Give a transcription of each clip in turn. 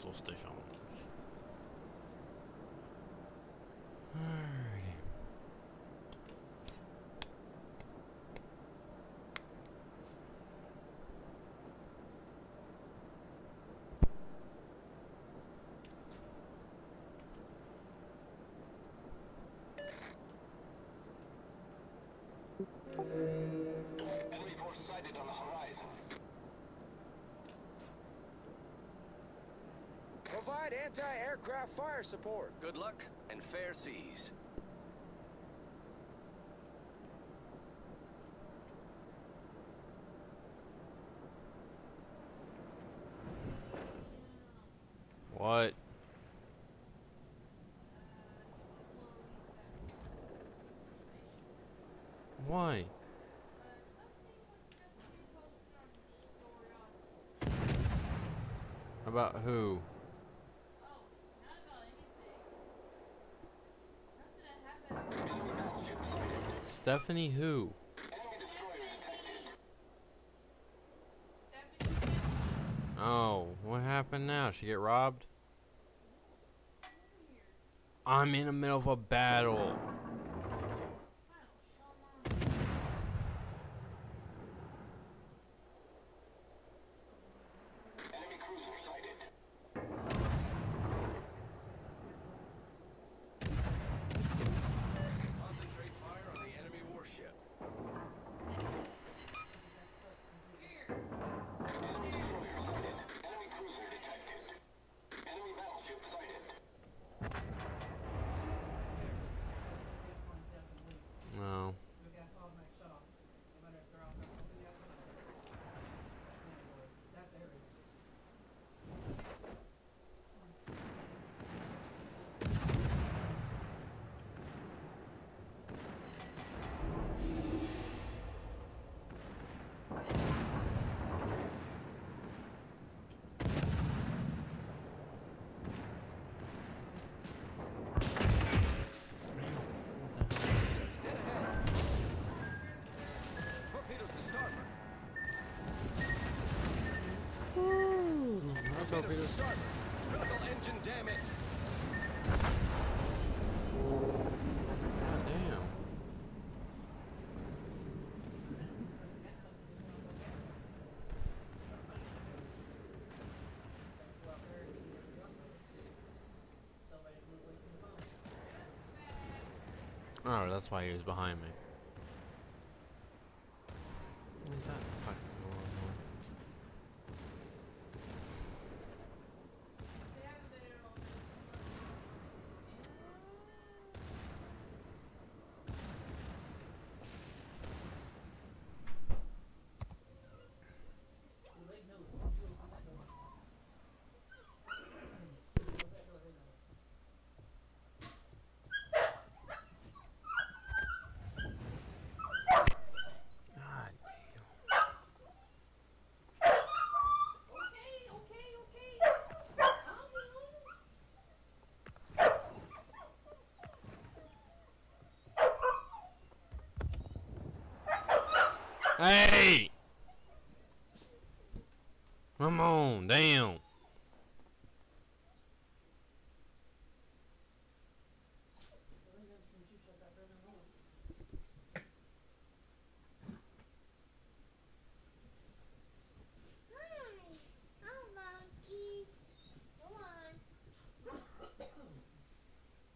battle stations. Alrighty. Enemy force sighted on the horizon. Provide anti-aircraft fire support. Good luck and fair seas. What? Why? About who? Enemy battleship sighted. Stephanie who? Oh, what happened now? She get robbed? I'm in the middle of a battle. Critical engine. Oh, that's why he was behind me. Ain't that fucking normal? God damn. Hey! Come on, damn.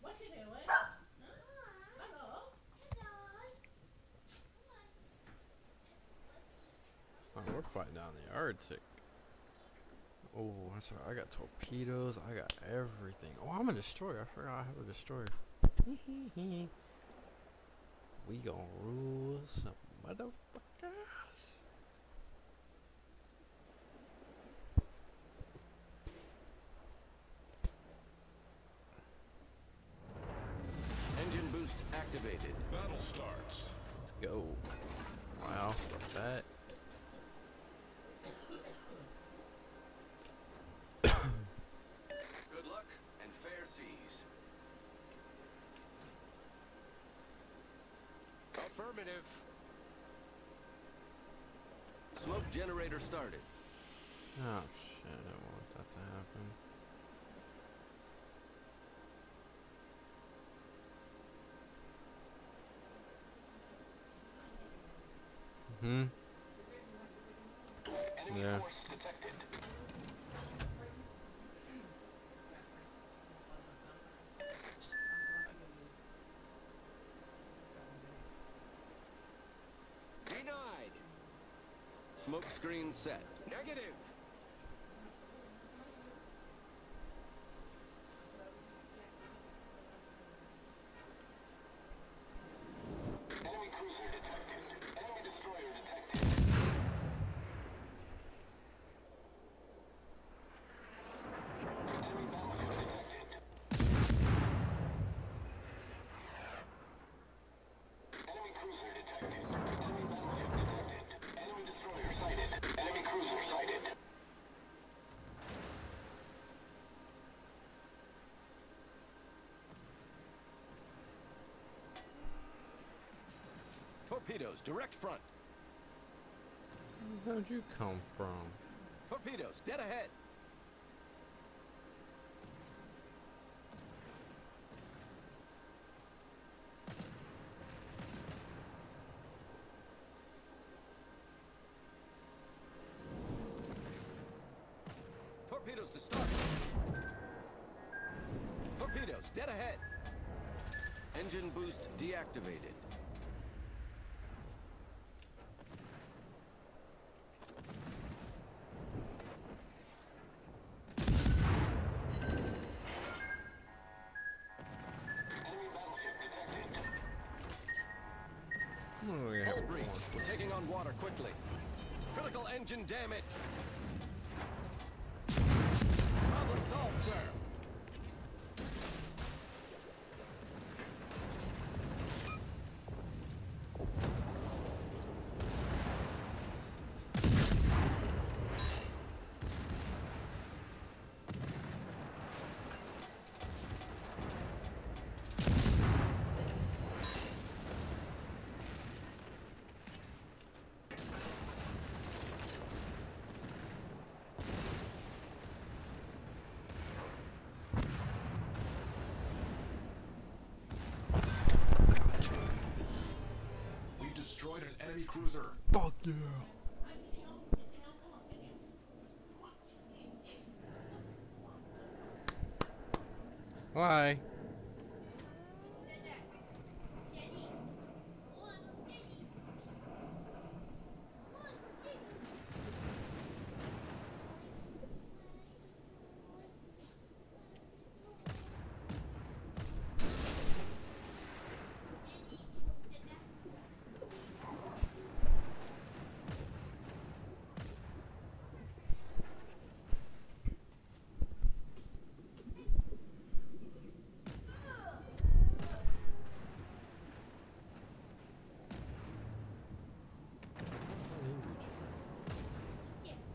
What you doing? Hello. Oh, we're fighting Oh, that's right. I got torpedoes. I got everything. Oh, I'm a destroyer. I forgot I have a destroyer. we gonna rule some motherfuckers. alternative. Smoke generator started. Oh shit, I don't want that to happen. Mm hmm. Yeah. Smoke screen set. Negative. Enemy cruiser detected. Enemy destroyer detected. Enemy battleship detected. Enemy cruiser detected. Enemy battleship detected. Enemy destroyer sighted. Enemy cruiser sighted. Torpedoes, direct front. How'd you come from? Torpedoes, dead ahead. Torpedoes to start. Torpedoes, dead ahead. Engine boost deactivated. Engine damage. Problem solved, sir. We destroyed cruiser. Fuck yeah. Why?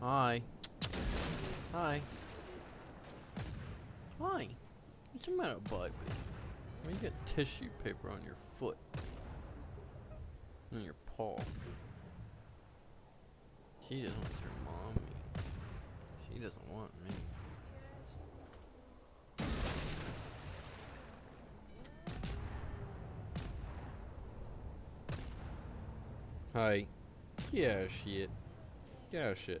Hi. Hi. Hi. What's the matter, baby? Why you got tissue paper on your foot? On your paw. She just wants her mommy. She doesn't want me. Hi. Get out of shit. Get out of shit.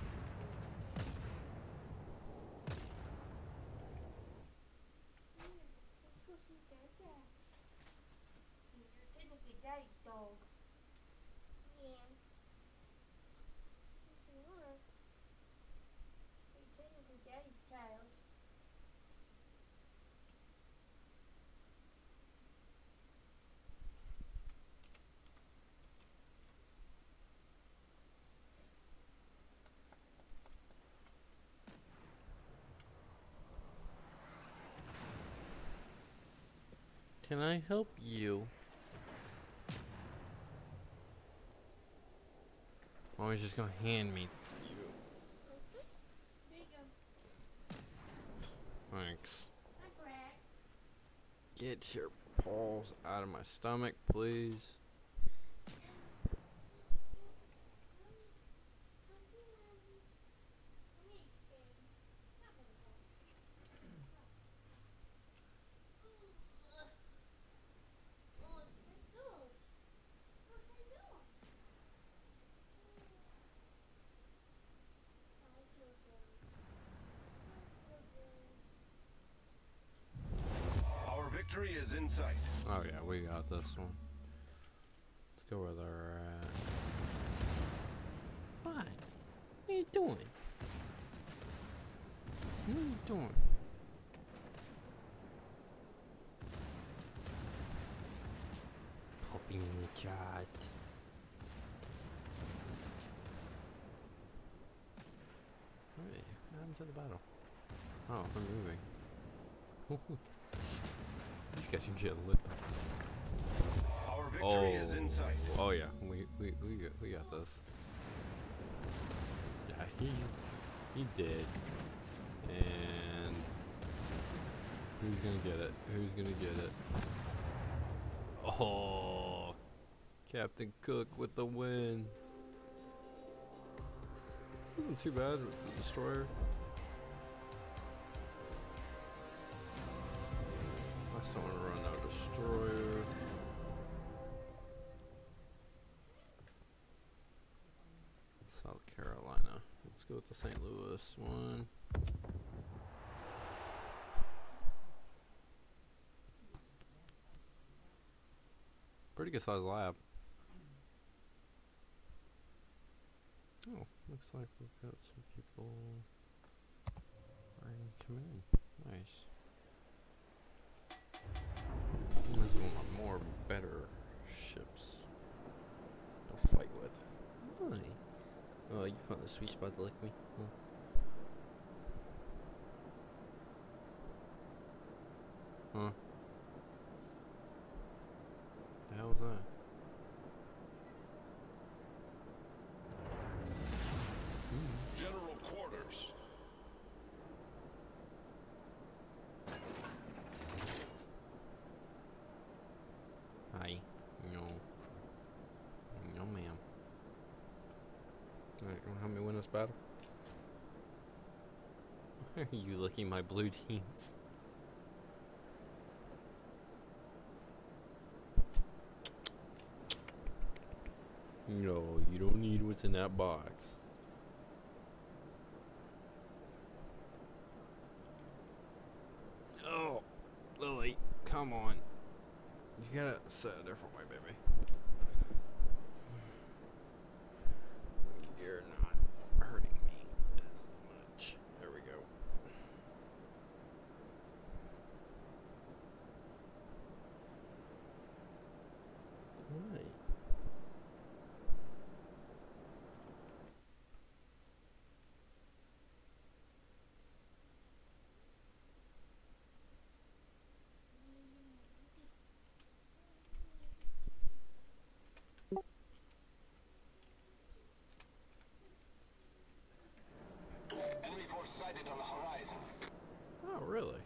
Can I help you? Oh, Mommy's just gonna hand me you. Here you go. Thanks. Get your paws out of my stomach, please. Victory is in sight. Oh yeah, we got this one. Let's go where they're at. Uh, what? What are you doing? What are you doing? Puppy in the chat. Hey, what happened to the battle? Oh, I'm moving. These guys can get lit. Our victory Oh, is in sight. oh yeah, we we we got, we got this. Yeah, he he did, and who's gonna get it? Who's gonna get it? Oh, Captain Cook with the win. Wasn't too bad with the destroyer. I still want to run our destroyer. The St. Louis one. Pretty good sized lab. Oh, looks like we've got some people already coming in. Nice. This is one more better ships to fight with. Why? Oh, you found the sweet spot to lick me? Huh? Huh? The hell was that? General quarters. Hi. No. No, ma'am. Alright, you wanna help me win this battle? Why are you licking my blue jeans? No, you don't need what's in that box. Oh, Lily, come on. You gotta set a different way, baby. You're not hurting me as much. There we go. Why? Enemy force on the horizon. Oh, really?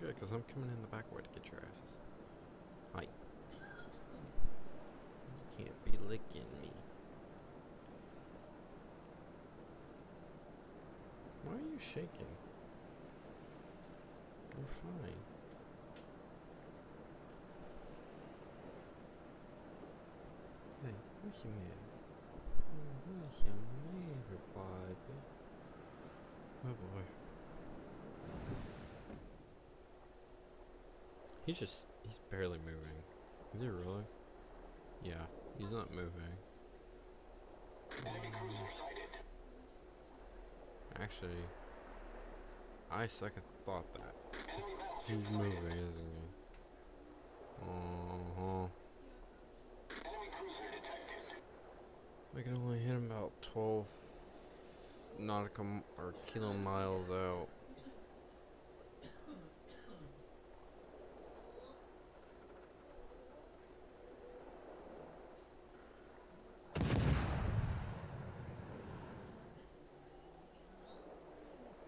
Good, because I'm coming in the back way to get your asses. Hi. You can't be licking me. Why are you shaking? You're fine. Hey, what's your matter? Oh, What's your matter, baby? Oh boy. He's just, he's barely moving. Is he really? Yeah, he's not moving. Enemy cruiser sighted. Actually, I second thought that. He's moving, isn't he? Uh-huh. Enemy cruiser detected. I can only hit him about 12 nautical or kilo miles out.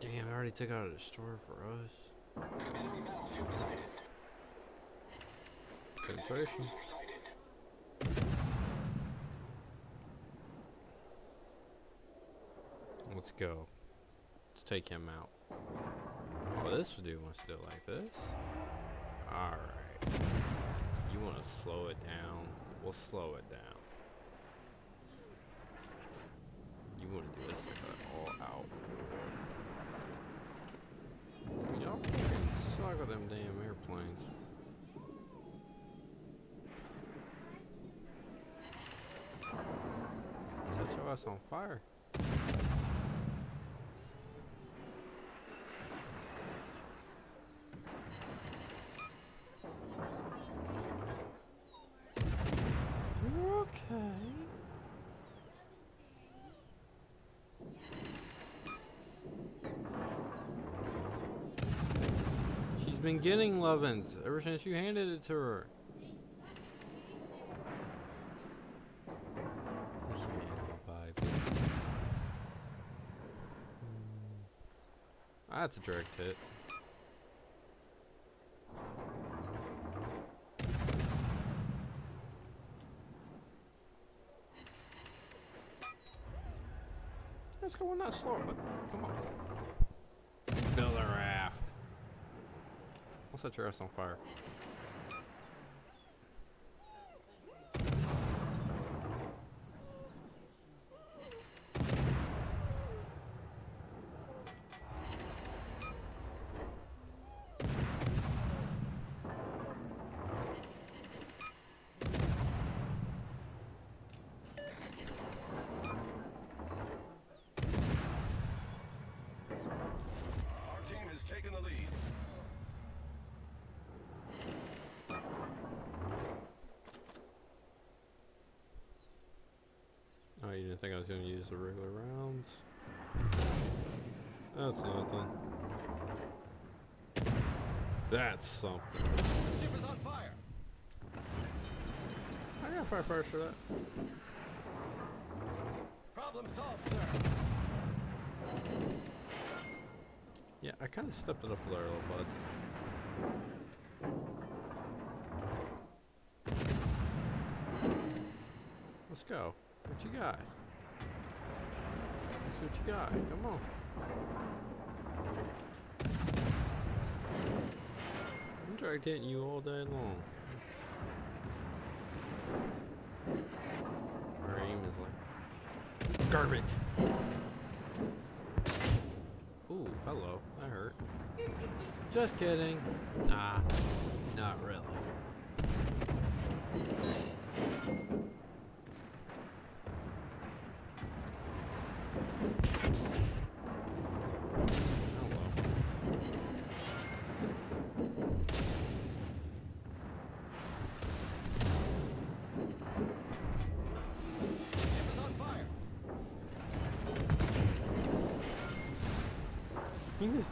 Damn, I already took out a destroyer for us. Enemy battleship sighted. Penetration. Let's go. Let's take him out. Oh, this dude wants to do it like this? Alright. You want to slow it down? We'll slow it down. You want to do this like talk of them damn airplanes. Set your ass on fire. Been getting lovin's ever since you handed it to her. What's the man in the Bible? Hmm. That's a direct hit. Let's go on that slow, but come on. I'll set your ass on fire. Our team has taken the lead. Oh, you didn't think I was gonna use the regular rounds? That's nothing. That's something. The ship is on fire. I got fire first for that. Problem solved, sir. Yeah, I kind of stepped it up there a little, bud. Let's go. What you got? See what you got. Come on. I'm drag hitting you all day long. Our aim is like garbage. Ooh, hello. That hurt. Just kidding. Nah,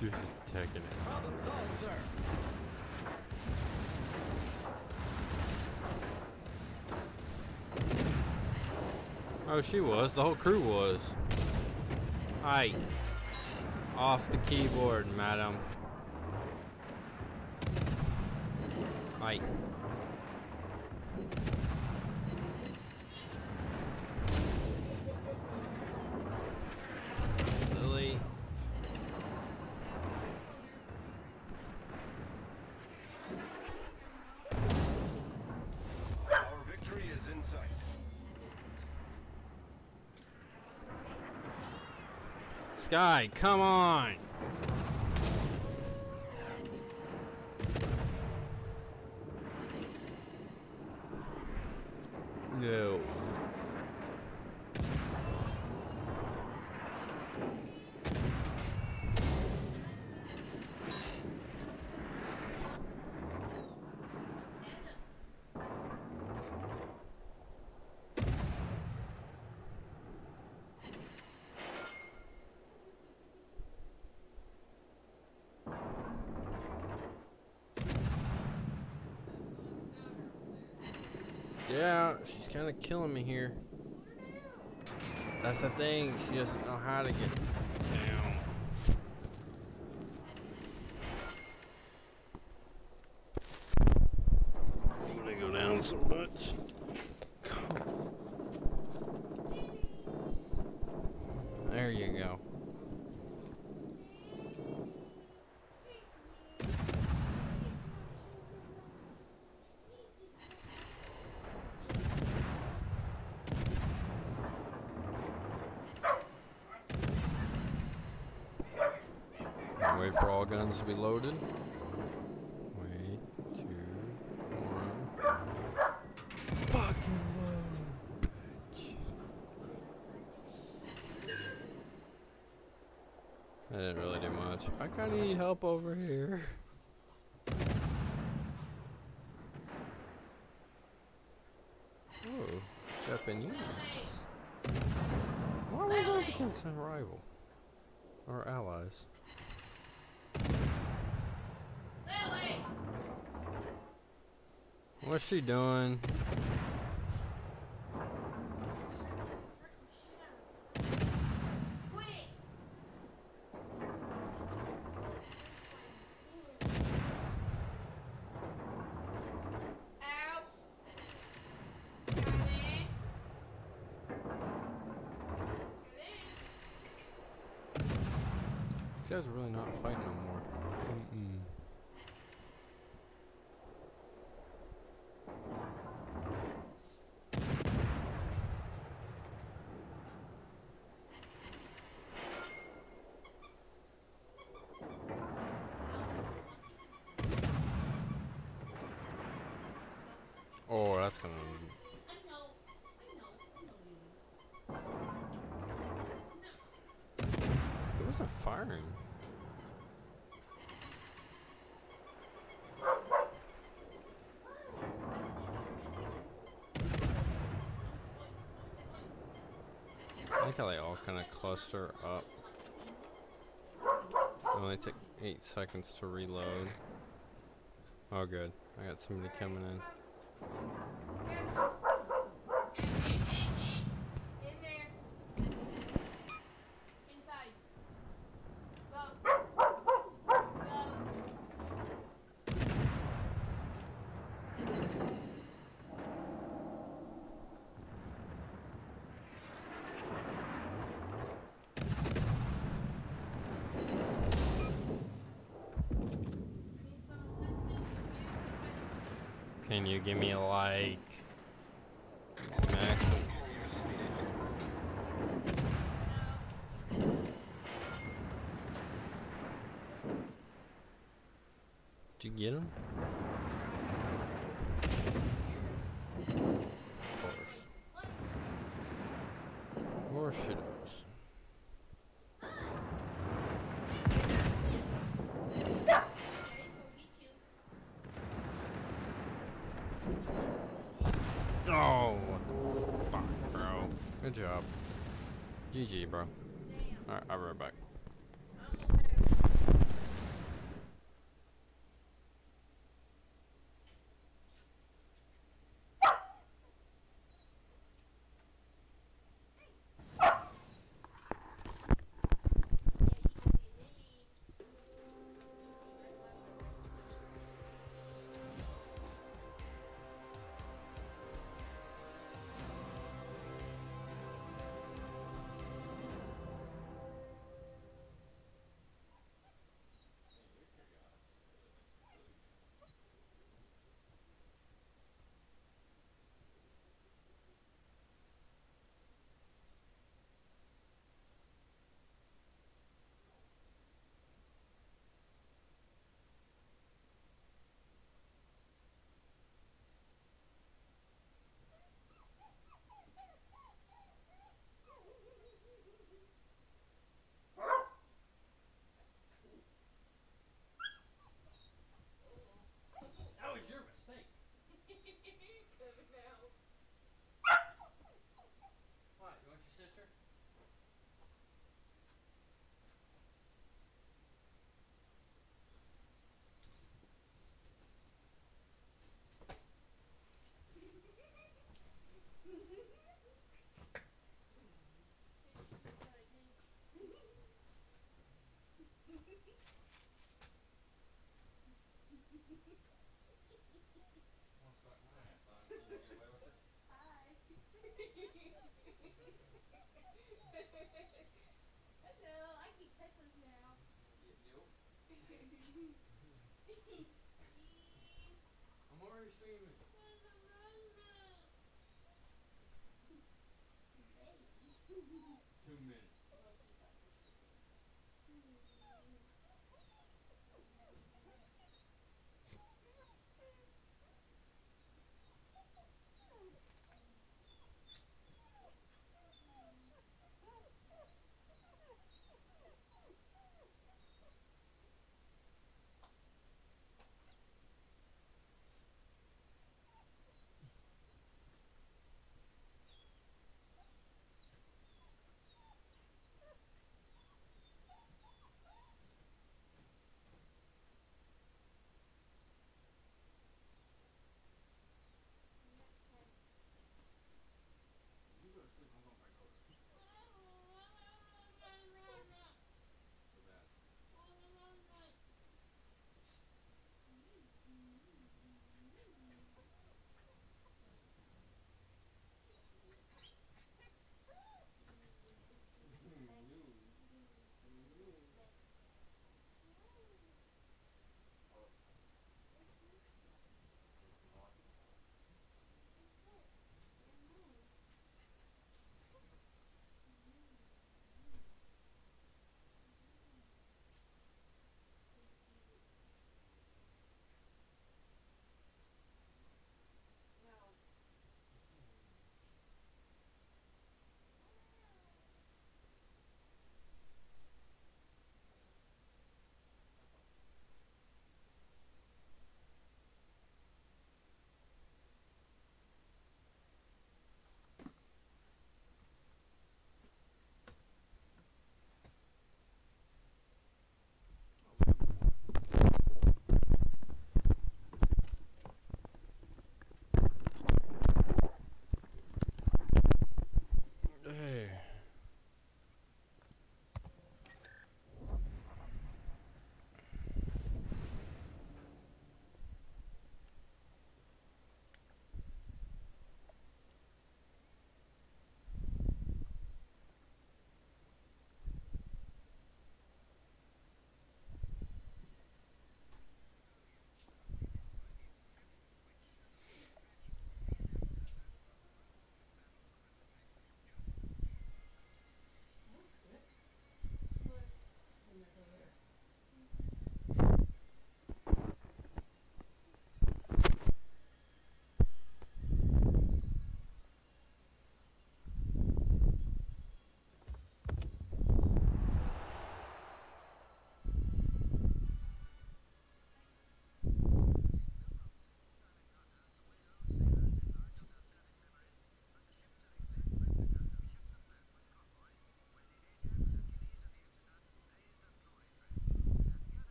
Dude's just taking it. Problem solved, sir. Oh, she was. The whole crew was. Hi. Off the keyboard, madam. Hi. Lily. Our victory is in sight. Sky, come on! No. Yeah, she's kind of killing me here. That's the thing, she doesn't know how to get down. I'm gonna go down so much. Fucking bitch. I didn't really do much. I kinda need help over here. oh, Japanese. Why are we going against our rival? Our allies. What's she doing? These guys really not fighting no more. Mm-mm. Oh, that's gonna. I know. I know. I know. It wasn't firing. I like how they all kind of cluster up. It only took eight seconds to reload. Oh, good. I got somebody coming in. In there. Inside. Go. Go. I need some assistance. Maybe somebody's Can you give me like maximum? Did you get him? More shadows. Oh, what the fuck, bro. Good job. GG, bro. I'm already streaming.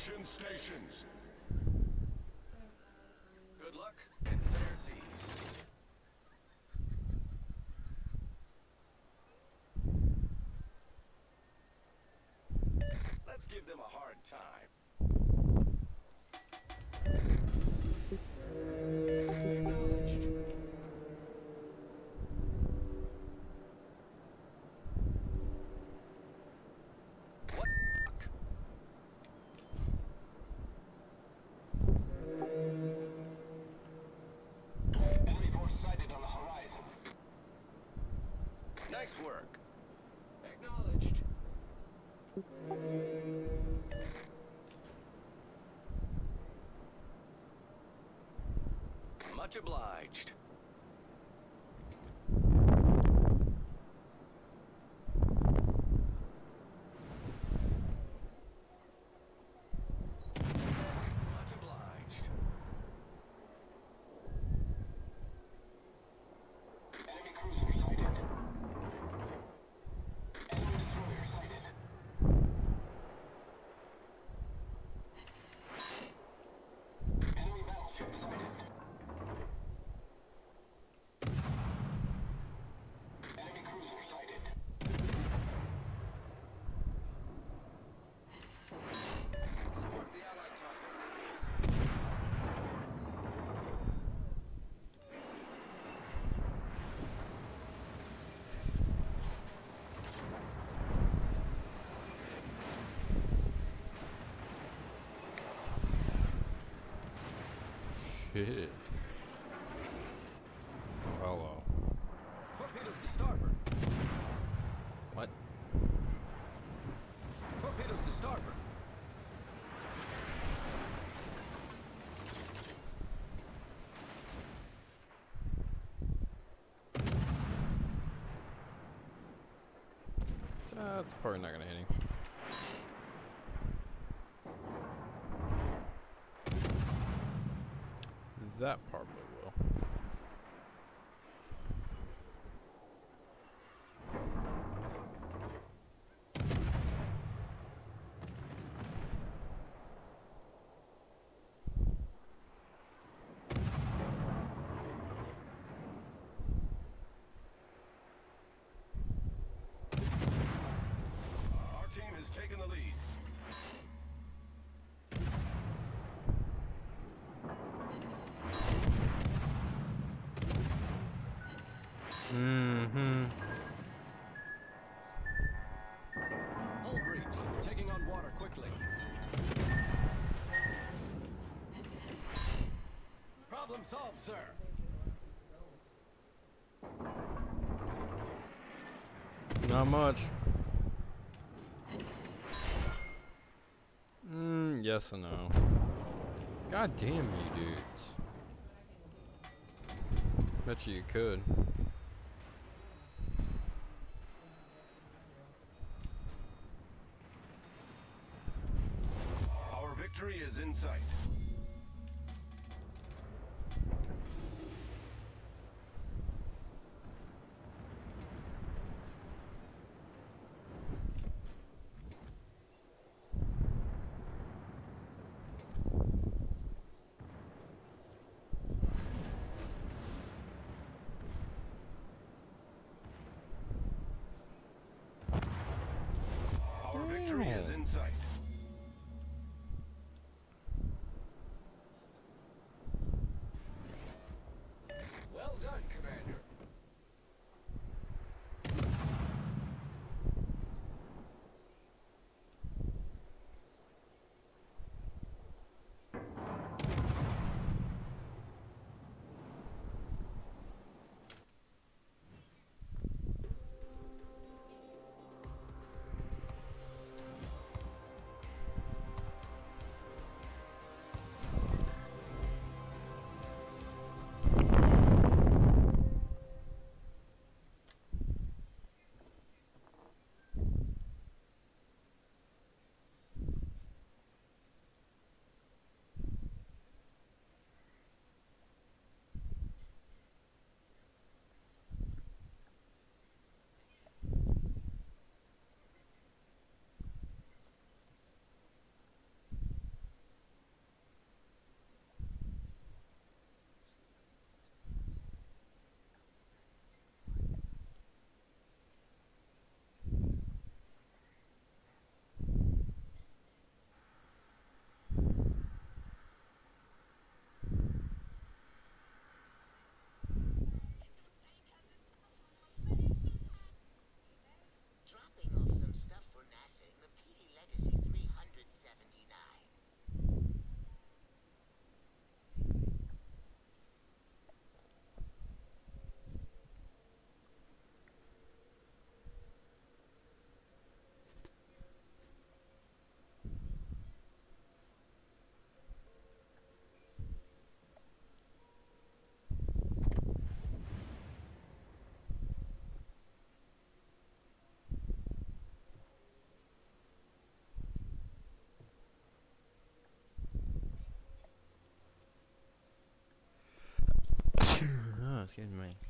Extraction stations. Nice work. Acknowledged. Much obliged. Much obliged. Enemy cruiser sighted. Enemy destroyer sighted. Enemy battleship sighted. Enemy cruiser sighted. Support the Allied target. Shit. Hello. Torpedoes to starboard. What? Torpedoes to starboard. That's probably not gonna hit him. That probably will. Our team has taken the lead. Solved, sir. Not much. Mm, yes and no. God damn you dudes. Bet you you could. Excuse me.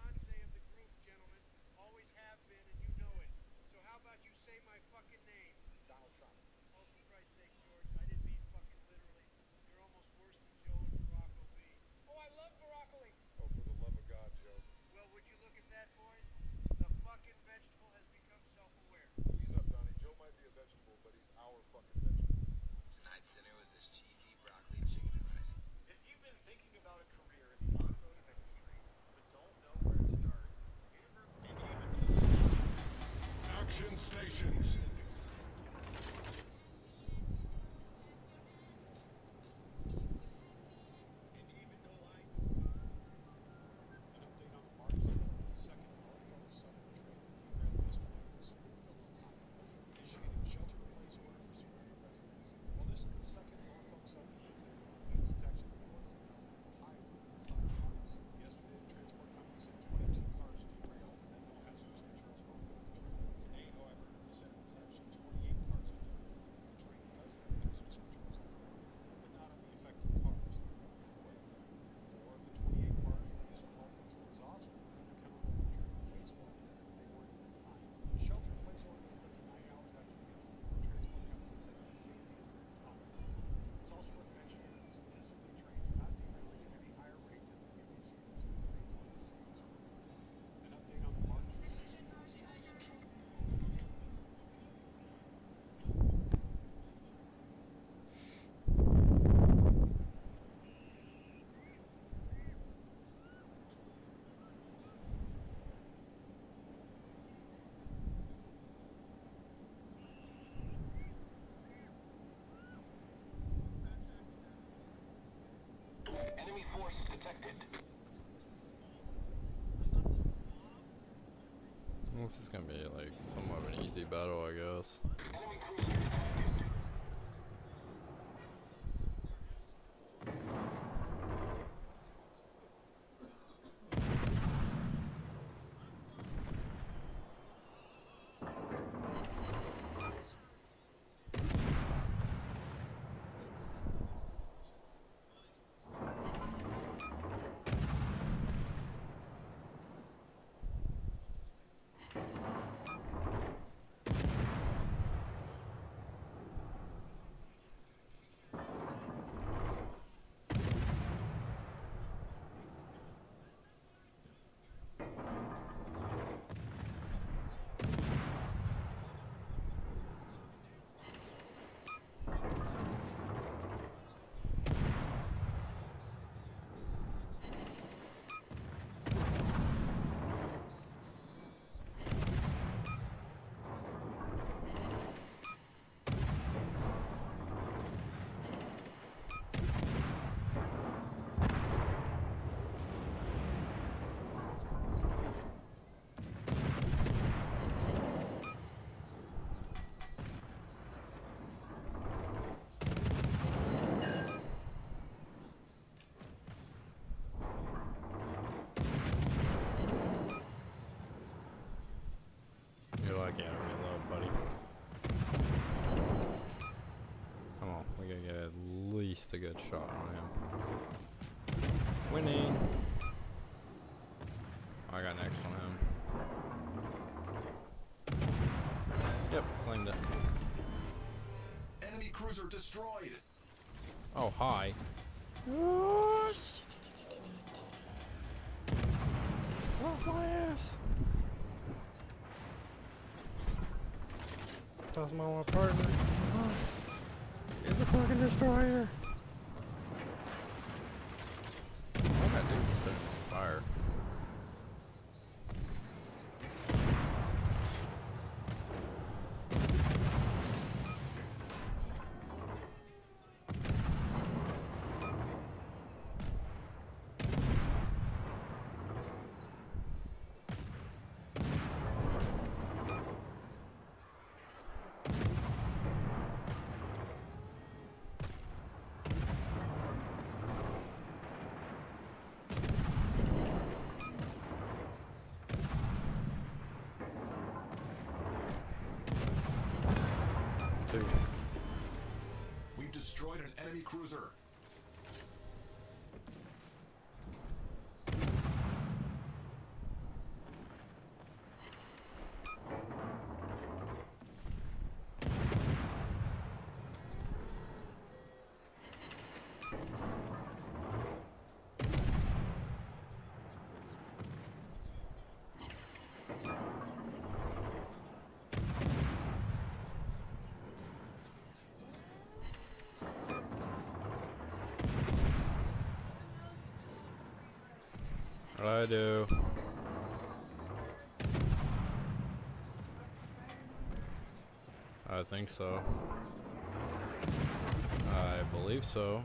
How about you say my fucking name? Donald Trump. Oh, for Christ's sake, George, I didn't mean fucking literally. You're almost worse than Joe and Broccoli. Oh, I love broccoli. Oh, for the love of God, Joe. Well, would you look at that, boys? The fucking vegetable has become self-aware. He's up, Donnie. Joe might be a vegetable, but he's our fucking vegetable. Tonight's dinner was this cheesy broccoli, chicken, and rice. If you've been thinking about a career Stations. source detected. This is gonna be like somewhat of an easy battle, I guess. at least a good shot on him. Winning! I got next on him. Yep, claimed it. Enemy cruiser destroyed. Oh, hi. Oh, my ass! That's my apartment. A fucking destroyer. I do? I think so. I believe so.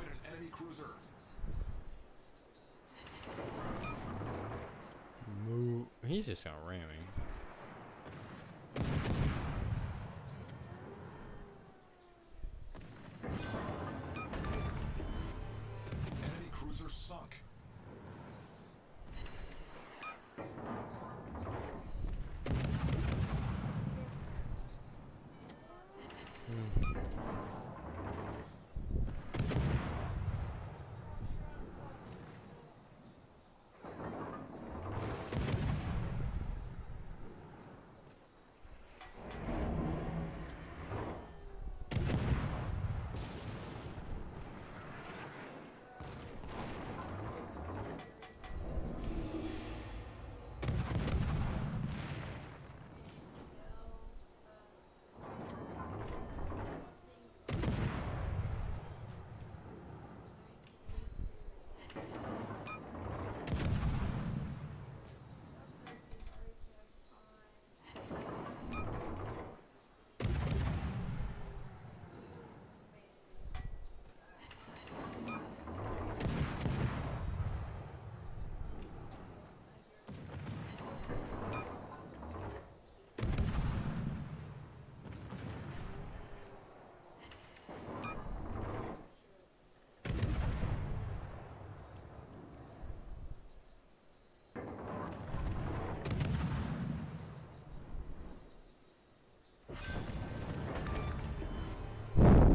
An enemy cruiser. Move. He's just gonna ram me. Enemy cruiser sunk.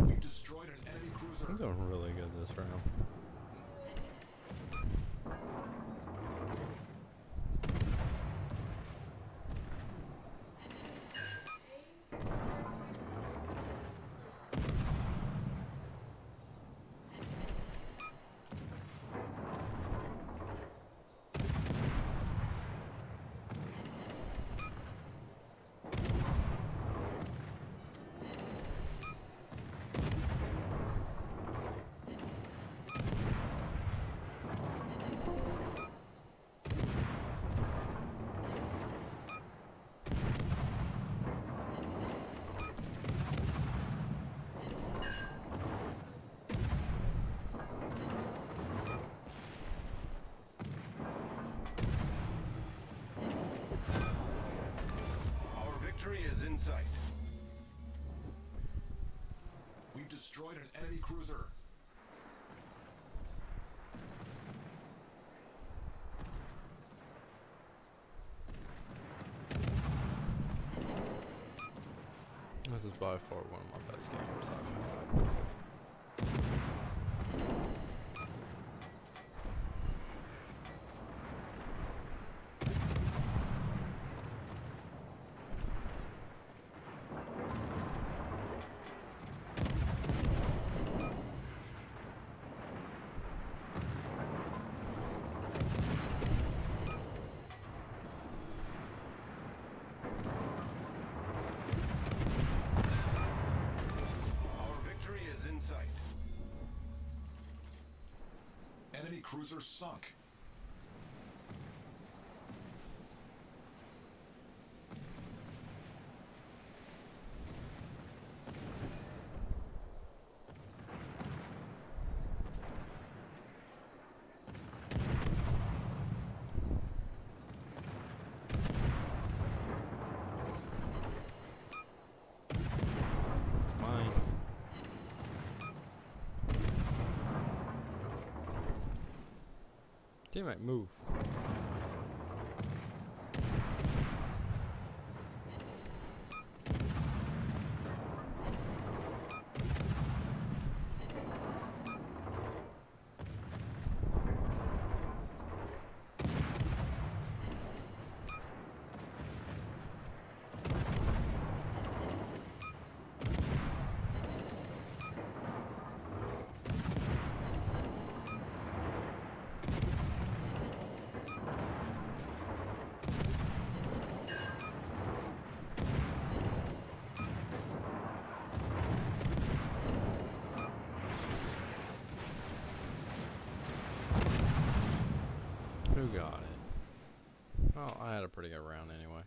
We've destroyed an enemy cruiser. I'm doing really good this round. Cruiser. This is by far one of my best games I've had. Our victory is in sight. Enemy cruiser sunk. Teammate, move. Who got it? Well, I had a pretty good round anyway.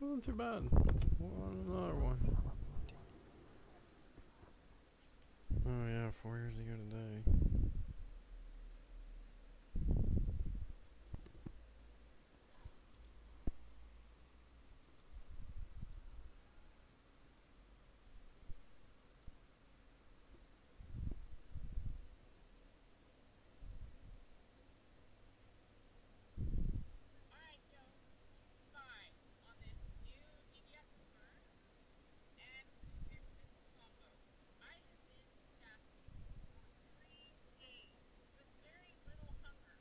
Wasn't too bad. One another one. Oh yeah, four years ago today. Alright, Joe. Five on this new DBS concern. And here's this combo. I have been fasting for three days with very little hunger.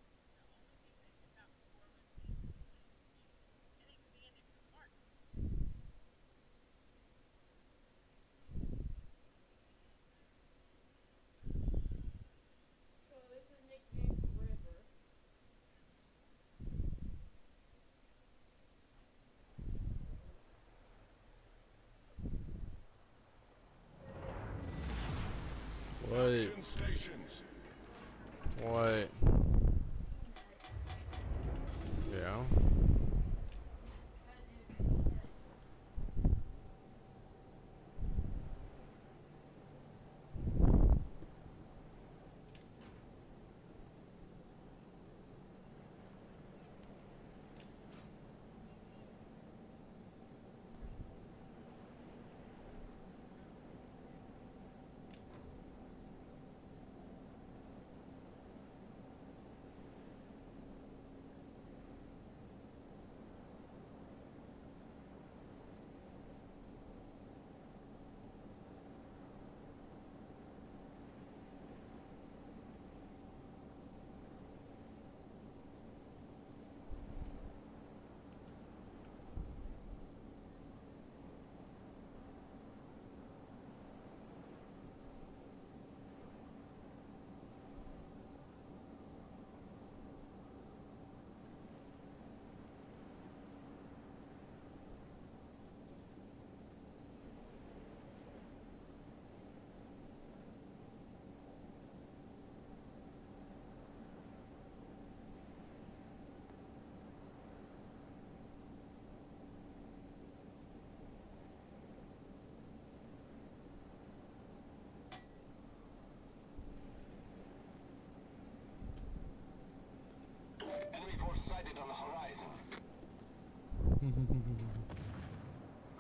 The only thing that took out four was the and it commanded from heart. So this is nickname for River. Wait,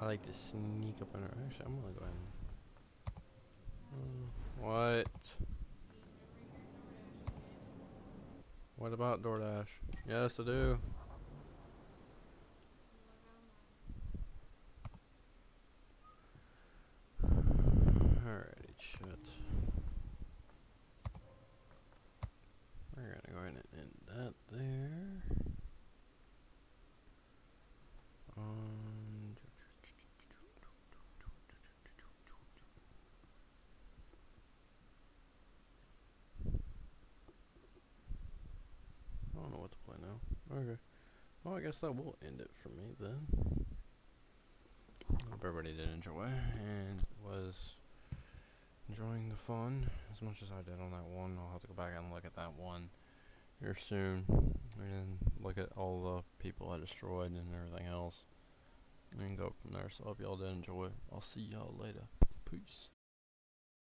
like to sneak up on her. Actually, I'm gonna go ahead. And, uh, what? What about DoorDash? Yes, I do. Alrighty, shit. We're gonna go ahead and end that there. Um, I don't know what to play now. Okay. Well, I that will end it for me then. Hope everybody did enjoy and was enjoying the fun as much as I did on that one. I'll have to go back and look at that one here soon and look at all the people I destroyed and everything else and go from there. So I hope y'all did enjoy. I'll see y'all later. Peace.